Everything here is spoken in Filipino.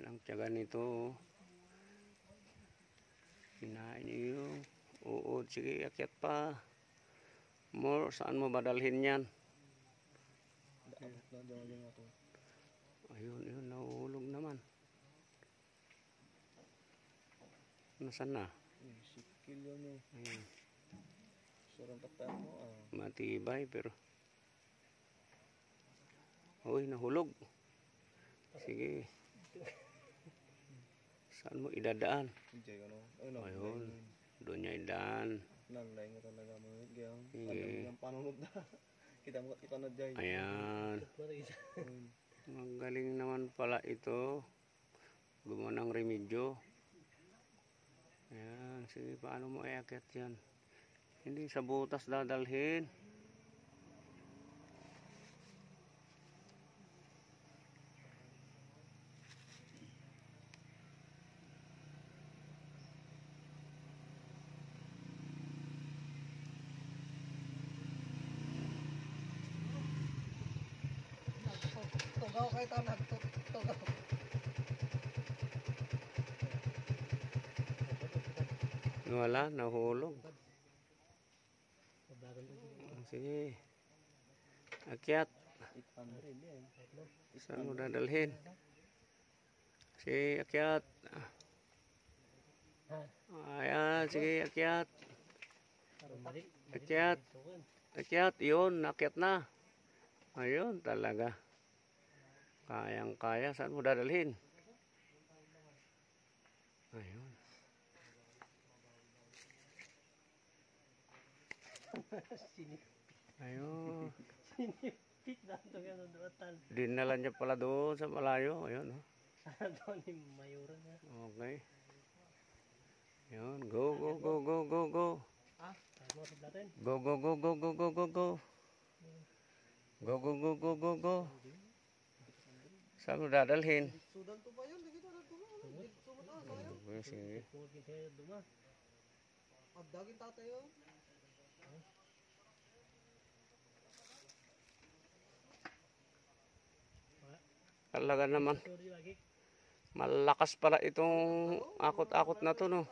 Yan ang tiyaga nito. Kinain niyo. Oo, sige, akyat pa. More, saan mo badalhin yan? Ayun, yun, nahulog naman. Nasaan na? Sikil yun eh. Ayun, Surang mo ah. matibay pero... Uy, nahulog. Sige. Saan mo idadaan? Hindi ano. Ay no. Ayun. Doon niya idaan. Nanlay nga talaga mo. Gayang. Alam yung panunod na. Kita mo ikaw na dyan. Ayan. Ayun. Magaling naman pala ito. Gumawa ng remedyo. Ayan. Sige, paano mo iakyat yan? Hindi sa butas dadalhin. Tugaw kay tanag. Tugaw. Wala, nahulog. Sige. Akyat. 800 yan. Saan mo dadalhin? Sige, akyat. Ayan, sige, akyat. Akyat. Akyat, yun, akyat na. Ayun, talaga. Kayang kaya. Saan mo dadalhin? Ayun. Ayun. Sinipit na ito gano'n doon. Dinala niya pala doon sa malayo. Ayun, oh. Doon yung mayura na. Okay. Ayun, go, go, go, go, go, go. Ah, go, go, go, Saan mo dadalhin? Sudan to ba yun? Dito na duma. Dito mo taas. Duma sige. Abdagin tatay. Talaga naman. Malakas pala itong akot-akot na to no.